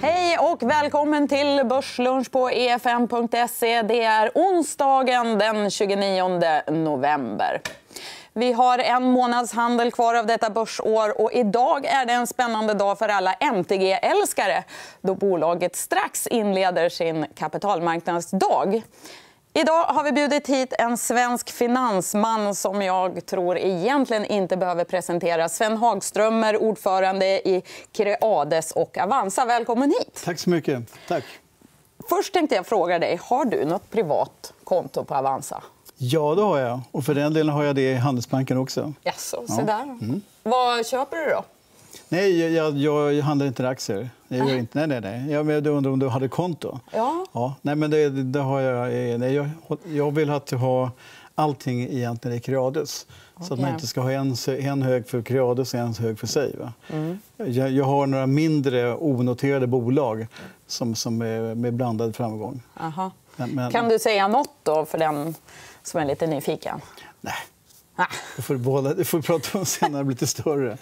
Hej och välkommen till Börslunch på efn.se. Det är onsdagen den 29 november. Vi har en månads handel kvar av detta börsår. och Idag är det en spännande dag för alla MTG-älskare då bolaget strax inleder sin kapitalmarknadsdag. Idag har vi bjudit hit en svensk finansman som jag tror egentligen inte behöver presenteras. Sven Hagströmer, ordförande i Creades och Avanza. Välkommen hit. Tack så mycket. Tack. Först tänkte jag fråga dig, har du nåt privat konto på Avanza? Ja, det har jag. Och för den delen har jag det i Handelsbanken också. Jaså, se där. Mm. Vad köper du då? Nej, jag, jag handlar inte aktier. Jag gör inte, nej, nej, nej. Jag, men du undrar om du hade konto? Ja. ja nej, men det, det har jag, nej, jag, jag vill att ha allting egentligen i Creades. Så att man inte ska ha en, en hög för Creades och en hög för sig. Mm. Jag, jag, har några mindre onoterade bolag som, som är med blandad framgång. Men, men... Kan du säga nåt då för den som är lite nyfiken? Nej, Ah. Det får, det vi prata om senare, blir lite större.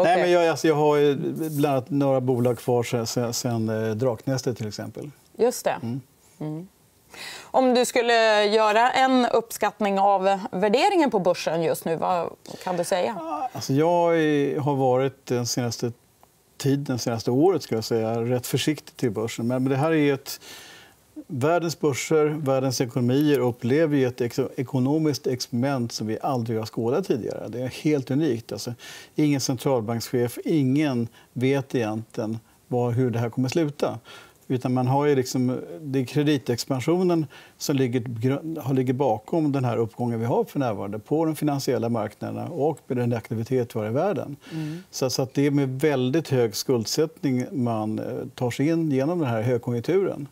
Okay. Nej, men jag, alltså, jag har bland annat några bolag kvar sen, sen eh, Draknästet. Till exempel. Just det. Mm. Mm. Om du skulle göra en uppskattning av värderingen på börsen just nu, vad kan du säga? Alltså, jag har varit den senaste tiden, senaste året, ska jag säga, rätt försiktig till börsen. Men det här är ett Världens börser, världens ekonomier upplever ett ekonomiskt experiment som vi aldrig har skådat tidigare. Det är helt unikt. Alltså, ingen centralbankschef, ingen vet egentligen vad, hur det här kommer att sluta. Utan man har ju liksom, det är kreditexpansionen som ligger, ligger bakom den här uppgången vi har för närvarande på de finansiella marknaderna och med den aktivitet vi har i världen. Mm. Så, så att det är med väldigt hög skuldsättning man eh, tar sig in genom den här högkonjunkturen.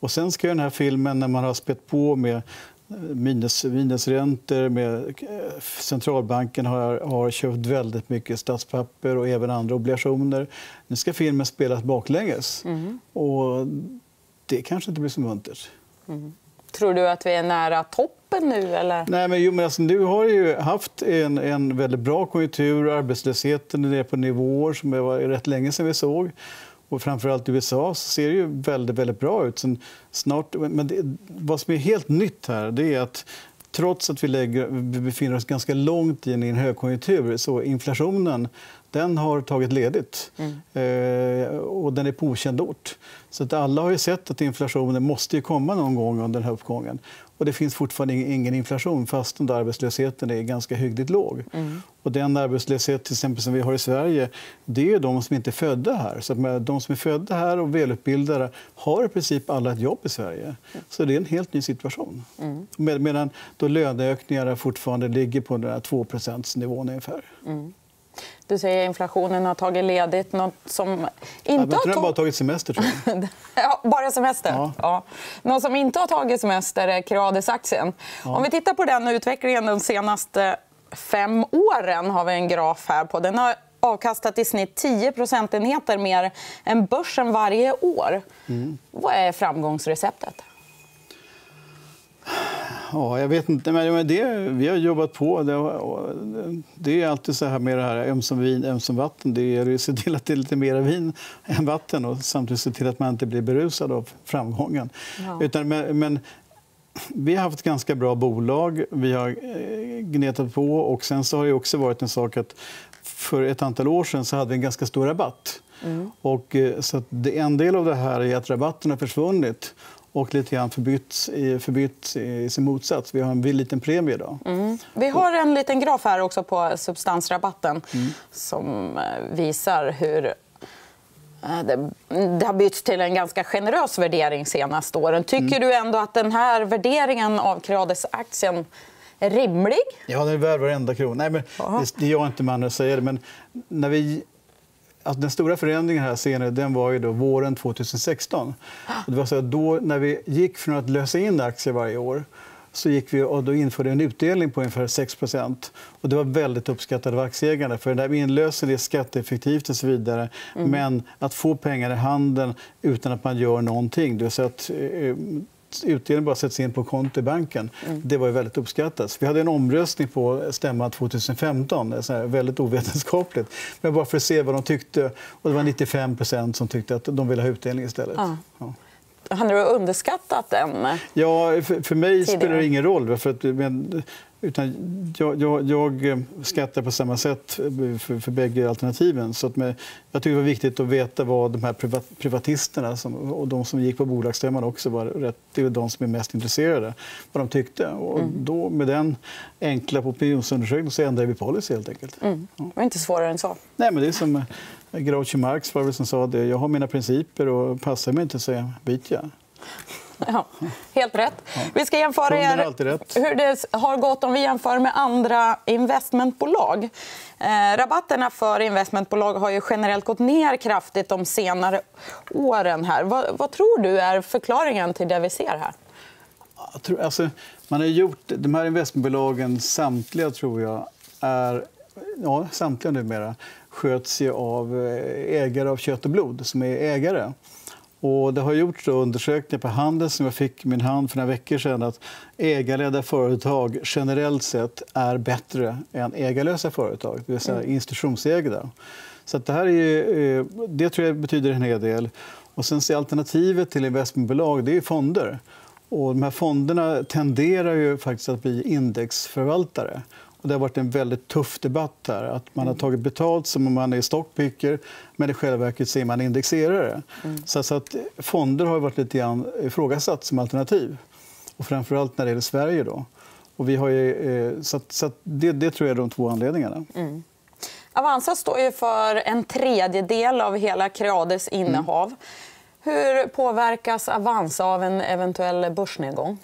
Och sen ska den här filmen, när man har spett på med eh, minus, minusräntor, med eh, centralbanken har, har köpt väldigt mycket statspapper och även andra obligationer. Nu ska filmen spelas baklänges. Mm. Och det kanske inte blir så muntert. Mm. Tror du att vi är nära toppen nu? Eller? Nej, men, jo, men alltså, nu har ju haft en, en väldigt bra konjunktur. Arbetslösheten är på nivåer som det var rätt länge sedan vi såg. Och framförallt i USA så ser det ju väldigt, väldigt bra ut. Sen snart, men det, vad som är helt nytt här det är att trots att vi, lägger, vi befinner oss ganska långt in i en högkonjunktur så inflationen den har tagit ledigt. Mm. Eh, och den är på okänd ort. Så att alla har ju sett att inflationen måste komma någon gång under den här uppgången. Och det finns fortfarande ingen inflation fast arbetslösheten är ganska hyggligt låg. Mm. Och den arbetslöshet till exempel, som vi har i Sverige det är de som inte är födda här. Så de som är födda här och välutbildade har i princip alla ett jobb i Sverige. Så det är en helt ny situation. Mm. medan då löneökningarna fortfarande ligger på den 2 nivån ungefär. Mm. Du säger att inflationen har tagit ledigt. Något som inte ja, har bara tagit semester. Tror jag. ja, bara semester? Ja. Ja. Något som inte har tagit semester är Creades-aktien. Ja. Om vi tittar på den utvecklingen de senaste fem åren har vi en graf här på. Den har avkastat i snitt 10 procentenheter mer än börsen varje år. Mm. Vad är framgångsreceptet? Ja, jag vet inte. Men det, vi har jobbat på. Det, det är alltid så här med det här ömsom vin, ömsom vatten. Det är att se till att det är lite mer vin än vatten och samtidigt se till att man inte blir berusad av framgången. Ja. Utan, men, men, vi har haft ganska bra bolag. Vi har eh, gnetat på. och Sen så har det också varit en sak att för ett antal år sedan så hade vi en ganska stor rabatt. Mm. Och, eh, så en del av det här är att rabatten har försvunnit och lite grann förbytt, förbytt i sin motsats. Vi har en liten premie idag. Mm. Vi har en liten graf här också på substansrabatten mm. som eh, visar hur eh, det har bytts till en ganska generös värdering senaste åren. Tycker mm. du ändå att den här värderingen av Creades-aktien är rimlig? Ja, den är värd varenda krona. Nej, men det är jag inte man att säga det. Men när vi Alltså den stora förändringen här senare den var ju då våren 2016. Och det var så då, när vi gick från att lösa in aktier varje år så gick vi och då införde en utdelning på ungefär 6 och Det var väldigt uppskattat av aktieägarna. För den inlösen är skatteeffektivt och så vidare. Mm. Men att få pengar i handen utan att man gör någonting. Det att, eh, utdelningen bara sätts in på konto i banken. Mm. Det var ju väldigt uppskattat. Vi hade en omröstning på stämman 2015, så här, väldigt ovetenskapligt. Men bara för att se vad de tyckte. Och det var 95% som tyckte att de ville ha utdelning istället. Ja. Ja. Hade du underskattat den? Ja, för, för mig tidigare? spelar det ingen roll. För att, men, utan jag, jag, jag, skattar på samma sätt för, för bägge alternativen. Så att med, jag tycker det var viktigt att veta vad de här privat, privatisterna som, och de som gick på bolagsstämman också var rätt, det är de som är mest intresserade, vad de tyckte. Och mm. då, med den enkla opinionsundersökningen så ändrade vi policy helt enkelt. Mm. Det var inte svårare än så. Nej, men det är som Groucho Marx var som sa det. Jag har mina principer och passar mig inte så byter jag. Ja, helt rätt. Vi ska jämföra er, hur det har gått om vi jämför med andra investmentbolag. Eh, rabatterna för investmentbolag har ju generellt gått ner kraftigt de senare åren. Här. Vad, vad tror du är förklaringen till det vi ser här? Jag tror, alltså, man har gjort, de här investmentbolagen, samtliga tror jag, är ja, samtliga numera sköts av eh, ägare av kött och blod som är ägare. Och det har gjorts undersökningar på Handels som jag fick i min hand för några veckor sedan att ägarledda företag generellt sett är bättre än ägarlösa företag, det vill säga mm. institutionsägda. Så det, här är, eh, det tror jag betyder en hel del. Och sen så alternativet till investmentbolag det är fonder. Och de här fonderna tenderar ju faktiskt att bli indexförvaltare. Och det har varit en väldigt tuff debatt. här. Att man har mm. tagit betalt som om man är stockpicker men i själva verket är man indexerare. Mm. Så, så att fonder har varit lite grann ifrågasatt som alternativ. Och framförallt när det gäller Sverige. Då. Och vi har ju, eh, så, så det, det, tror jag är de två anledningarna. Mm. Avanza står ju för en tredjedel av hela Creades innehav. Mm. Hur påverkas Avanza av en eventuell börsnedgång?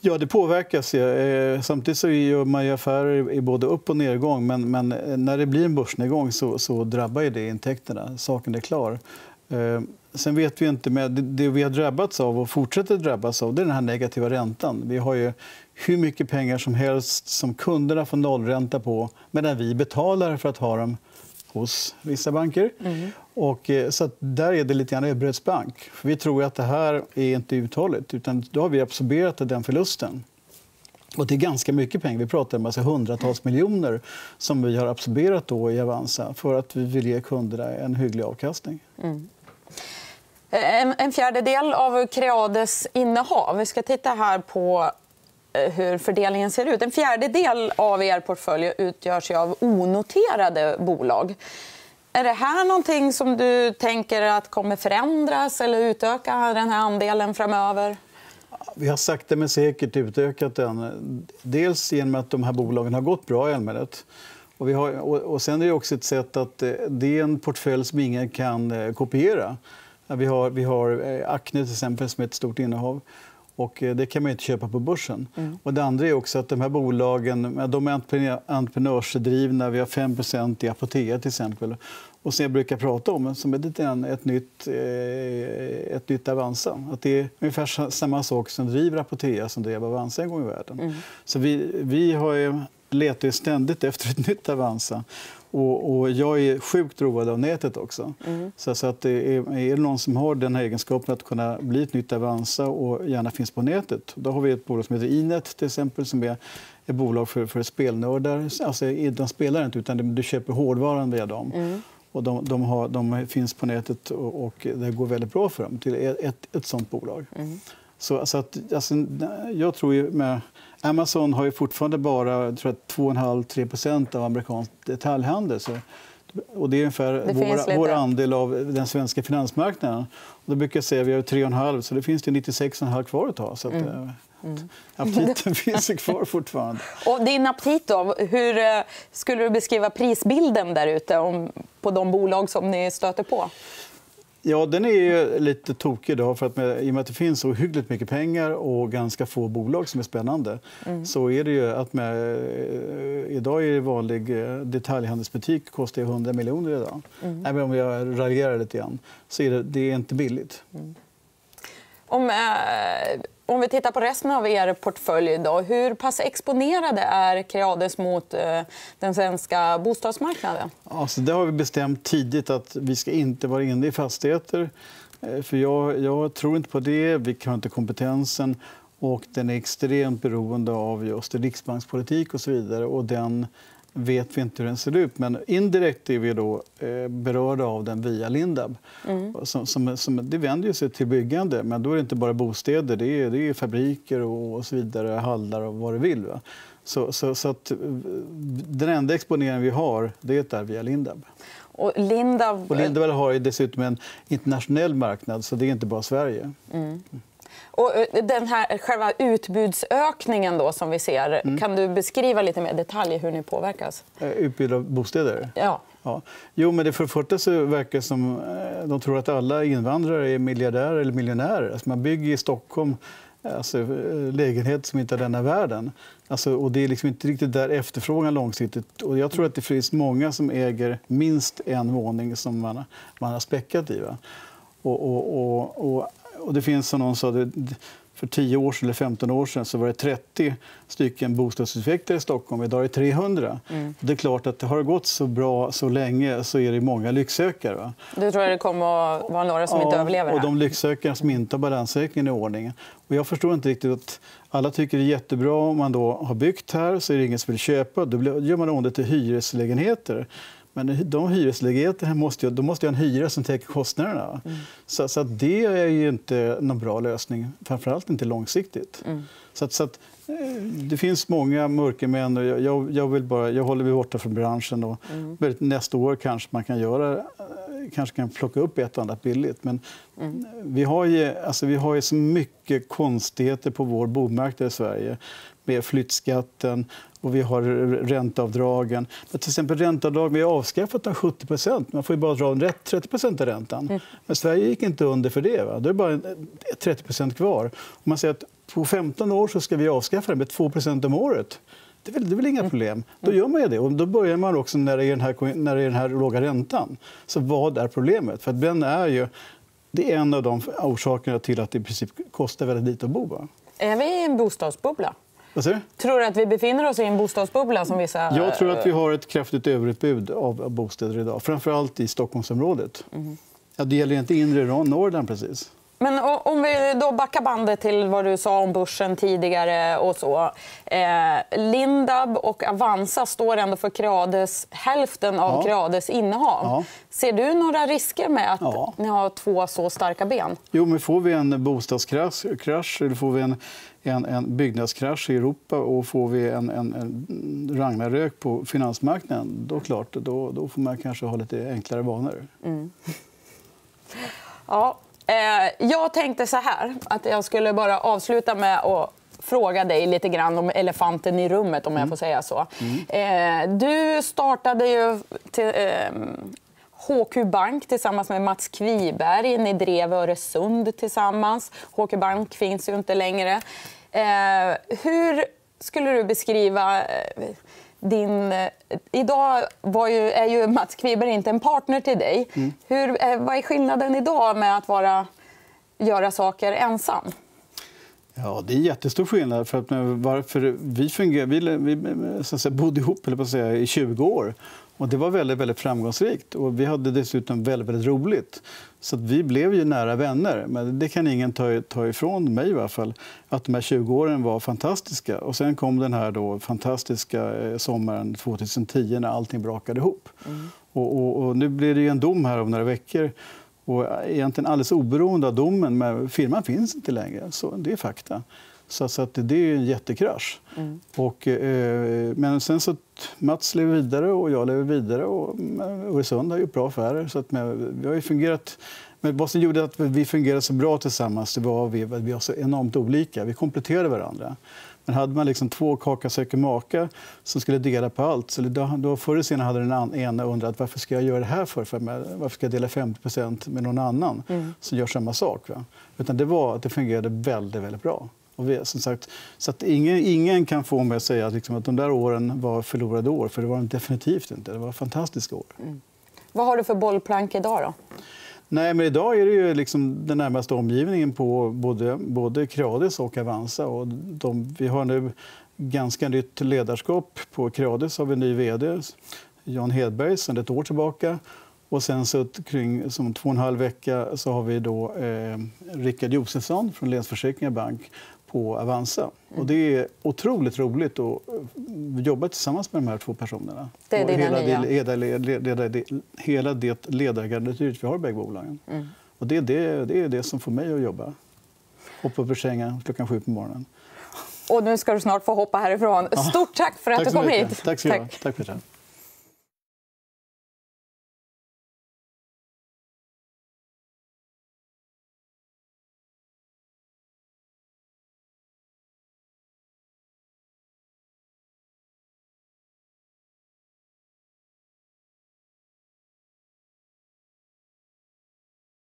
Ja, det påverkas. Ja. Eh, samtidigt så gör man ju affärer i både upp och nedgång. Men, men eh, när det blir en börsnedgång så, så drabbar det intäkterna. Saken är klar. Eh, sen vet vi inte, men det vi har drabbats av och fortsätter drabbas av det är den här negativa räntan. Vi har ju hur mycket pengar som helst som kunderna får nollränta på medan vi betalar för att ha dem hos vissa banker. Mm. Och, eh, så där är det lite grann Ebberöds bank. vi tror att det här är inte uthålligt. Utan då har vi absorberat den förlusten. Och det är ganska mycket pengar. Vi pratar om alltså hundratals miljoner som vi har absorberat då i Avanza för att vi vill ge kunderna en hygglig avkastning. Mm. Eh, en, en fjärdedel av Creades innehav. Vi ska titta här på Eh, hur fördelningen ser ut. En fjärdedel av er portfölj utgörs av onoterade bolag. Är det här någonting som du tänker att kommer förändras eller utöka den här andelen framöver? Vi har sakta men säkert utökat den. Dels genom att de här bolagen har gått bra i allmänhet. Och, vi har, och sen är det också ett sätt att eh, det är en portfölj som ingen kan eh, kopiera. Vi har, vi har Acne till exempel, som är ett stort innehav. Och eh, det kan man inte köpa på börsen. Mm. Och det andra är också att de här bolagen de är entreprenörsdrivna. Vi har 5% i Apotea till exempel. Och som jag brukar prata om som ett, ett, nytt, eh, ett nytt Avanza. Att det är ungefär samma sak som driver Apotea som drev Avanza en gång i världen. Mm. Så vi, vi har letar ständigt efter ett nytt Avanza. Och, och, jag är sjukt road av nätet också. Mm. Så, så, att är, är det någon som har den här egenskapen att kunna bli ett nytt Avanza och gärna finns på nätet. Då har vi ett bolag som heter Inet till exempel som är ett bolag för, för spelnördar. Alltså, de spelar inte utan du köper hårdvaran via dem. Mm. Och de, de, har, de, finns på nätet och, och, det går väldigt bra för dem till ett, ett, ett sånt bolag. Mm. Så, så att, alltså, jag tror ju med Amazon har ju fortfarande bara 2,5-3% av amerikansk detaljhandel. Så, och det är ungefär det vår, vår, andel av den svenska finansmarknaden. Och då brukar jag säga att vi har 3,5 så det finns det 96,5 kvar att ta. Så att, mm. Eh, mm. Aptiten finns kvar fortfarande. Och din aptit, då? Hur eh, skulle du beskriva prisbilden där ute på de bolag som ni stöter på? Ja, den är lite tokig idag. För att med, I och med att det finns så hyggligt mycket pengar och ganska få bolag som är spännande mm. så är det ju att med, eh, idag är det vanlig eh, detaljhandelsbutik kostar 100 miljoner idag. Mm. Även om jag raljerar lite grann så är det, det är inte billigt. Mm. Om, eh, om vi tittar på resten av er portfölj, då, hur pass exponerade är Creades mot eh, den svenska bostadsmarknaden? Alltså, det har vi bestämt tidigt att vi ska inte vara inne i fastigheter. Eh, för jag, jag tror inte på det. Vi har inte kompetensen. Och den är extremt beroende av just riksbankspolitik och så vidare. Och den vet vi inte hur den ser ut, men indirekt är vi då eh, berörda av den via Lindab. Mm. Som, som, som, det vänder sig till byggande, men då är det inte bara bostäder. Det är, det är fabriker och, så vidare, hallar och vad du vill. Va? Så, så, så att, den enda exponeringen vi har det är via Lindab. Och Lindab... Och Lindab har dessutom en internationell marknad, så det är inte bara Sverige. Mm. Och eh, den här själva utbudsökningen då, som vi ser, mm. kan du beskriva lite mer detalj hur ni påverkas? Eh, utbud av bostäder? Ja. Ja. Jo, men det för första så verkar som eh, de tror att alla invandrare är miljardärer eller miljonärer. Alltså man bygger i Stockholm alltså, lägenheter som inte är denna världen. Alltså, och det är liksom inte riktigt där efterfrågan långsiktigt. Och jag tror att det finns många som äger minst en våning som man, man har späckat i. Va? Och, och, och, och och det finns som någon sa, för 10 år eller 15 år sedan så var det 30 stycken bostadsutvecklare i Stockholm. Idag är det 300. Mm. Det är klart att det har gått så bra så länge så är det många lycksökare. Va? Du tror att det kommer att vara några som ja, inte överlever? och de lycksökare som inte har balansräkningen i ordning. Och jag förstår inte riktigt att alla tycker det är jättebra om man då har byggt här så är det ingen som vill köpa. Då gör man om det till hyreslägenheter. Men de hyreslägenheterna måste, då måste jag ha en hyra som täcker kostnaderna. Mm. Så, så det är ju inte någon bra lösning, framförallt inte långsiktigt. Mm. Så, så att, eh, det finns många mörkermän. Och jag, jag, vill bara, jag håller mig borta från branschen. Och mm. Nästa år kanske man kan göra kanske kan plocka upp ett och annat billigt. Men mm. vi, har ju, alltså, vi har ju så mycket konstigheter på vår bomarknad i Sverige med flyttskatten och vi har ränteavdragen. Men till exempel ränteavdrag, vi har avskaffat dem 70% Man får ju bara dra av 30 av räntan. Mm. Men Sverige gick inte under för det. Va? Då är det bara 30% kvar. Om man säger att på 15 år så ska vi avskaffa det med 2% om året. Det är, väl, det är väl inga mm. problem. Då gör man det. Och då börjar man också när det är den här, när det är den här låga räntan. Så vad är problemet? För att den är ju, det är en av de orsakerna till att det i princip kostar väldigt lite att bo. Va? Är vi i en bostadsbubbla? Tror du att vi befinner oss i en bostadsbubbla? Som vissa... Jag tror att vi har ett kraftigt överutbud av bostäder idag. Framför i Stockholmsområdet. Mm. Ja, det gäller inte inre Norrland precis. Men om vi då backar bandet till vad du sa om börsen tidigare. och så. Eh, Lindab och Avanza står ändå för Creades, hälften av ja. Creades innehav. Ja. Ser du några risker med att ja. ni har två så starka ben? Jo, men får vi en bostadskrasch eller får vi en, en, en byggnadskrasch i Europa och får vi en, en, en Ragnarök på finansmarknaden då, klart, då, då får man kanske ha lite enklare vanor. Mm. Ja, Eh, jag tänkte så här, att jag skulle bara avsluta med att fråga dig lite grann om elefanten i rummet, om jag mm. får säga så. Mm. Eh, du startade ju till, HQ eh, Bank tillsammans med Mats Kviberg. Ni drev Öresund tillsammans. HQ Bank finns ju inte längre. hur skulle du beskriva din... Eh, idag ju, är ju Mats Kviberg inte en partner till dig. Mm. Hur, eh, vad är skillnaden idag med att vara, göra saker ensam? Ja, det är en jättestor skillnad. För att, varför vi, funger, vi, vi så att säga, bodde ihop eller på att säga, i 20 år. Och det var väldigt, väldigt framgångsrikt. Och vi hade dessutom väldigt, väldigt roligt. Så vi blev ju nära vänner. Men det kan ingen ta, ta ifrån mig i alla fall. Att de här 20 åren var fantastiska. Och sen kom den här då fantastiska eh, sommaren 2010 när allting brakade ihop. Mm. Och, och, och, nu blir det en dom här om några veckor. Och egentligen alldeles oberoende av domen, men firman finns inte längre. Så det är fakta. Så, så att det är en jättekrasch. Mm. Och, eh, men sen så Mats lever vidare och jag lever vidare. Och Öresund har ju bra affärer. Så att, men, vi har fungerat men vad som gjorde att vi fungerade så bra tillsammans det var att vi, vi var så enormt olika. Vi kompletterade varandra. Men hade man liksom två kaka söker maka som skulle dela på allt så då, då förr eller senare hade den ena undrat varför ska jag göra det här för? för varför ska jag dela 50% med någon annan mm. som gör samma sak? Va? Utan det var att det fungerade väldigt, väldigt bra. Och vi, som sagt, så att ingen, ingen kan få mig att säga att, liksom, att de där åren var förlorade år, för det var de definitivt inte. Det var fantastiska år. Mm. Vad har du för bollplank idag? Då? Nej, men idag är det ju liksom den närmaste omgivningen på både, både Creades och Avanza. Och de, vi har nu ganska nytt ledarskap. På Creades har vi en ny vd, Jan Hedberg, sedan ett år tillbaka. Och sen så kring som två och en halv vecka så har vi då eh, Rickard Josefsson från Länsförsäkringar Bank på Avanza. Och det är otroligt roligt att jobba tillsammans med de här två personerna. Det är dina hela, nya. det, hela, hela, hela det ledargarnityret vi har i bägge bolagen. Mm. Och det, är det, det är det som får mig att jobba. Hoppa upp ur sängen klockan sju på morgonen. Och nu ska du snart få hoppa härifrån. Stort tack för att tack du kom mycket. hit. Tack mycket. Tack, Petra.